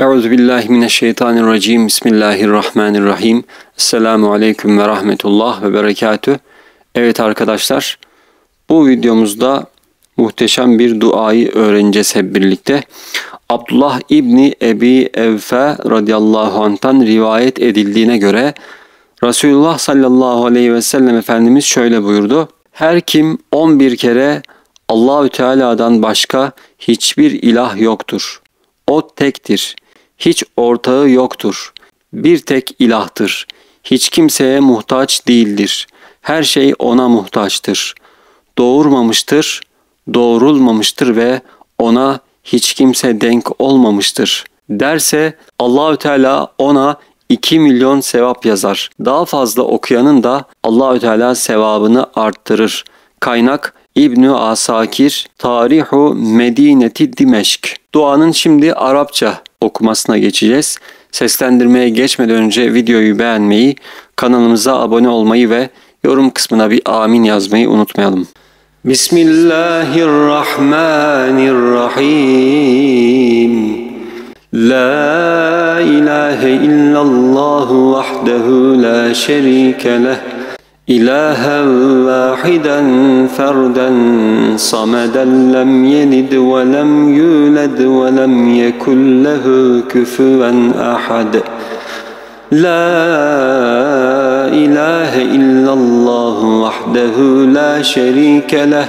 Euzu billahi mineşşeytanirracim. Bismillahirrahmanirrahim. Esselamu aleyküm ve rahmetullah ve berekatüh. Evet arkadaşlar, bu videomuzda muhteşem bir duayı öğreneceğiz hep birlikte. Abdullah İbni Ebi Evfe radıyallahu anh'tan rivayet edildiğine göre Resulullah sallallahu aleyhi ve sellem Efendimiz şöyle buyurdu. Her kim 11 kere Allahü Teala'dan başka hiçbir ilah yoktur. O tektir. Hiç ortağı yoktur. Bir tek ilahtır. Hiç kimseye muhtaç değildir. Her şey ona muhtaçtır. Doğurmamıştır, doğrulmamıştır ve ona hiç kimse denk olmamıştır. Derse Allahü Teala ona 2 milyon sevap yazar. Daha fazla okuyanın da Allahü Teala sevabını arttırır. Kaynak İbnü Asakir Tarihu Medineti Dimeşk. Duanın şimdi Arapça okumasına geçeceğiz. Seslendirmeye geçmeden önce videoyu beğenmeyi, kanalımıza abone olmayı ve yorum kısmına bir amin yazmayı unutmayalım. Bismillahirrahmanirrahim. La ilahe illallah vahdehu la şerike leh. إلها واحدا فردا صمدا لم يلد ولم يولد ولم يكن له كفوا أحد. لا إله إلا الله وحده لا شريك له.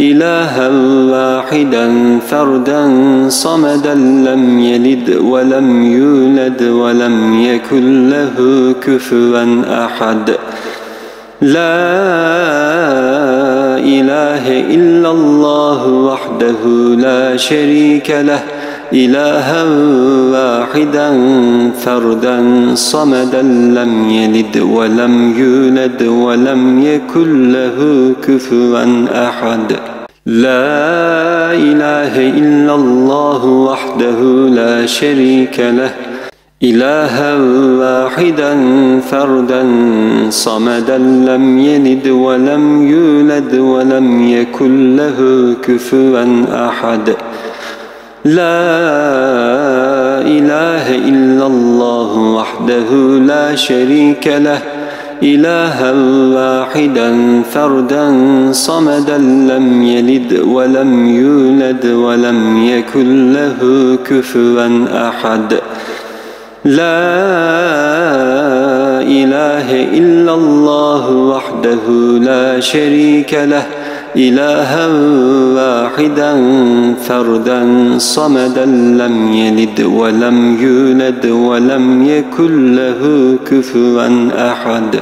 إلها واحدا فردا صمدا لم يلد ولم يولد ولم يكن له كفوا أحد. لا إله إلا الله وحده لا شريك له إلها واحدا فردا صمدا لم يلد ولم يولد ولم يكن له كفوا أحد. لا إله إلا الله وحده لا شريك له إلها واحدا فردا صمدا لم يلد ولم يولد ولم يكن له كفوا أحد. لا إله إلا الله وحده لا شريك له. إلها واحدا فردا صمدا لم يلد ولم يولد ولم يكن له كفوا أحد. لا إله إلا الله وحده لا شريك له إلها واحدا فردا صمدا لم يلد ولم يولد ولم يكن له كفوا أحد.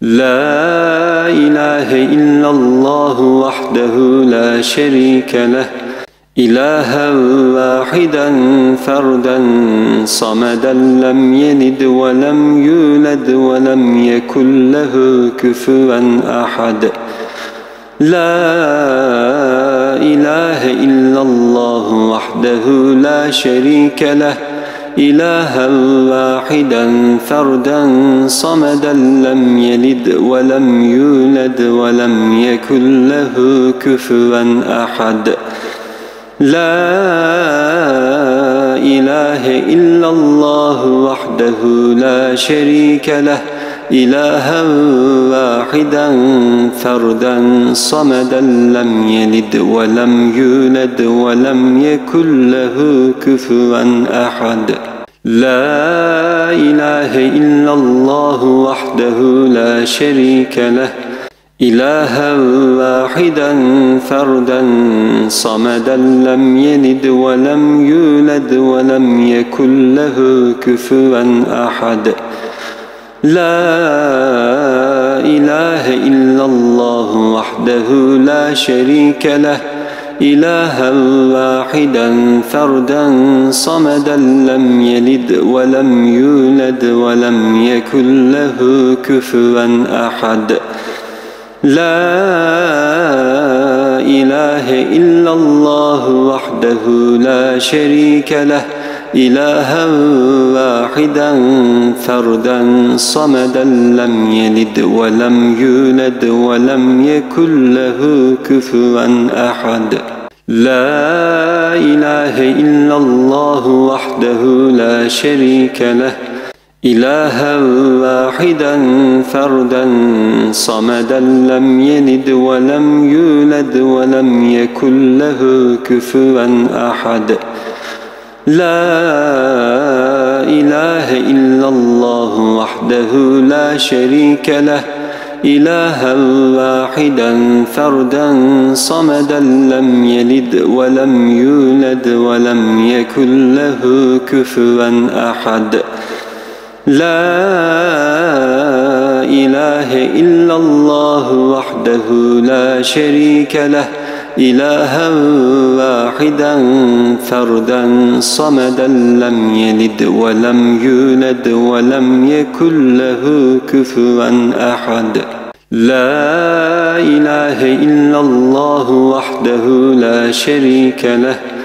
لا إله إلا الله وحده لا شريك له إلها واحدا فردا صمدا لم يلد ولم يولد ولم يكن له كفوا أحد. لا إله إلا الله وحده لا شريك له. إلها واحدا فردا صمدا لم يلد ولم يولد ولم يكن له كفوا أحد. لا إله إلا الله وحده لا شريك له إلها واحدا فردا صمدا لم يلد ولم يولد ولم يكن له كفوا أحد. لا إله إلا الله وحده لا شريك له إلها واحدا فردا صمدا لم يلد ولم يولد ولم يكن له كفوا أحد. لا إله إلا الله وحده لا شريك له. إلها واحدا فردا صمدا لم يلد ولم يولد ولم يكن له كفوا أحد. لا إله إلا الله وحده لا شريك له إلها واحدا فردا صمدا لم يلد ولم يولد ولم يكن له كفوا أحد. لا إله إلا الله وحده لا شريك له إلها واحدا فردا صمدا لم يلد ولم يولد ولم يكن له كفوا أحد. لا إله إلا الله وحده لا شريك له. إلها واحدا فردا صمدا لم يلد ولم يولد ولم يكن له كفوا أحد. لا إله إلا الله وحده لا شريك له إلها واحدا فردا صمدا لم يلد ولم يولد ولم يكن له كفوا أحد. لا إله إلا الله وحده لا شريك له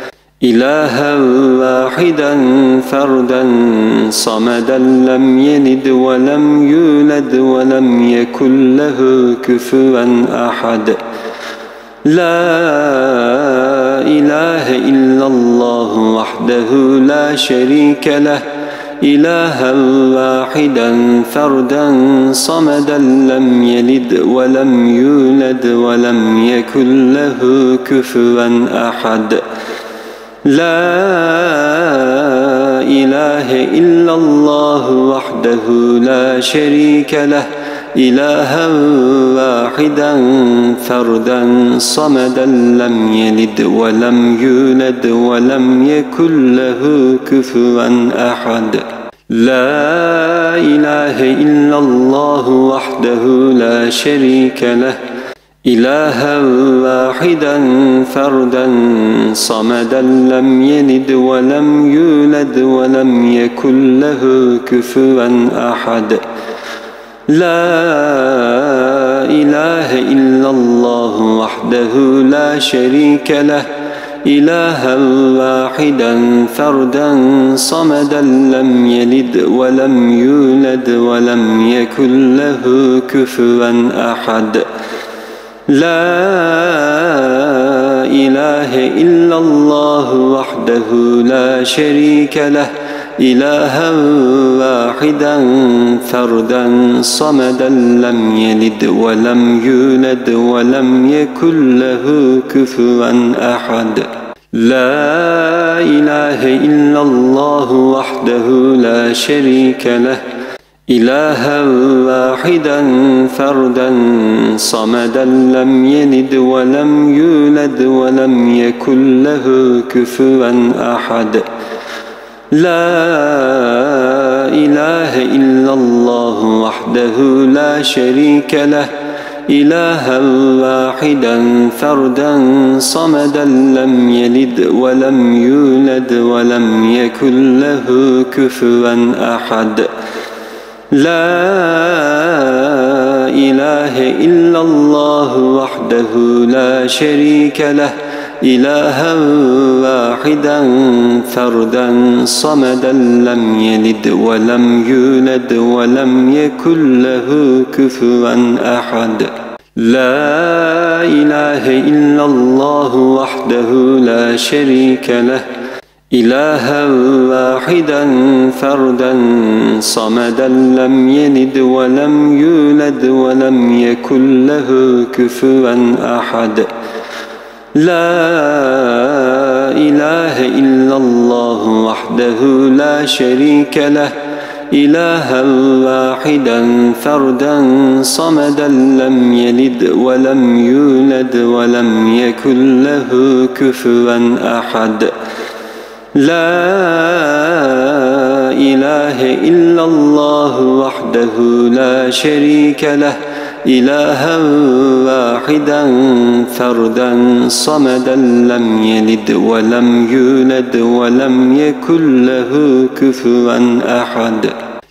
إلها واحدا فردا صمدا لم يلد ولم يولد ولم يكن له كفوا أحد. لا إله إلا الله وحده لا شريك له. إلها واحدا فردا صمدا لم يلد ولم يولد ولم يكن له كفوا أحد. لا إله إلا الله وحده لا شريك له إلها واحدا فردا صمدا لم يلد ولم يولد ولم يكن له كفوا أحد. لا إله إلا الله وحده لا شريك له إلها واحدا فردا صمدا لم يلد ولم يولد ولم يكن له كفوا أحد. لا إله إلا الله وحده لا شريك له. إلها واحدا فردا صمدا لم يلد ولم يولد ولم يكن له كفوا أحد. لا إله إلا الله وحده لا شريك له إلها واحدا فردا صمدا لم يلد ولم يولد ولم يكن له كفوا أحد. لا إله إلا الله وحده لا شريك له إلها واحدا فردا صمدا لم يلد ولم يولد ولم يكن له كفوا أحد. لا إله إلا الله وحده لا شريك له. إلها واحدا فردا صمدا لم يلد ولم يولد ولم يكن له كفوا أحد. لا إله إلا الله وحده لا شريك له إلها واحدا فردا صمدا لم يلد ولم يولد ولم يكن له كفوا أحد. لا إله إلا الله وحده لا شريك له إلها واحدا فردا صمدا لم يلد ولم يولد ولم يكن له كفوا أحد. لا إله إلا الله وحده لا شريك له. إلها واحدا فردا صمدا لم يلد ولم يولد ولم يكن له كفوا أحد. لا إله إلا الله وحده لا شريك له إلها واحدا فردا صمدا لم يلد ولم يولد ولم يكن له كفوا أحد.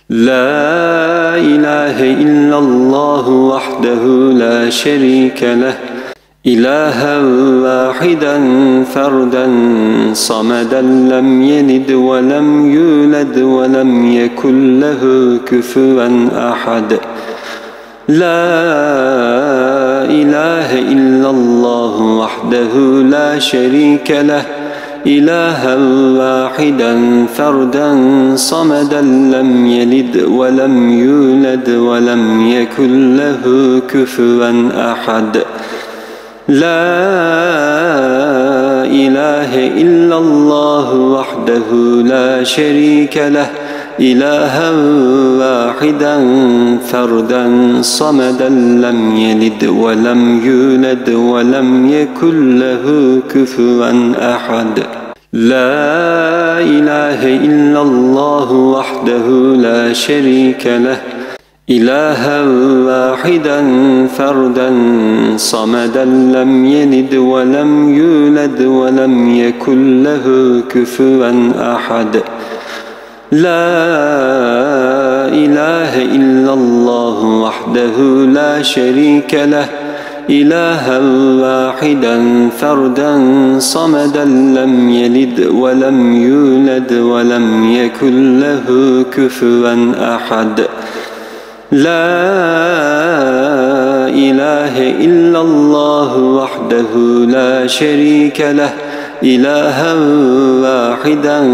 لا إله إلا الله وحده لا شريك له إلها واحدا فردا صمدا لم يلد ولم يولد ولم يكن له كفوا أحد. لا إله إلا الله وحده لا شريك له. إلها واحدا فردا صمدا لم يلد ولم يولد ولم يكن له كفوا أحد. لا إله إلا الله وحده لا شريك له إلها واحدا فردا صمدا لم يلد ولم يولد ولم يكن له كفوا أحد. لا إله إلا الله وحده لا شريك له إلها واحدا فردا صمدا لم يلد ولم يولد ولم يكن له كفوا أحد. لا إله إلا الله وحده لا شريك له. إلها واحدا فردا صمدا لم يلد ولم يولد ولم يكن له كفوا أحد. لا إله إلا الله وحده لا شريك له إلها واحدا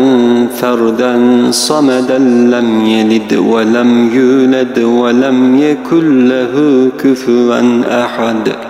فردا صمدا لم يلد ولم يولد ولم يكن له كفوا أحد.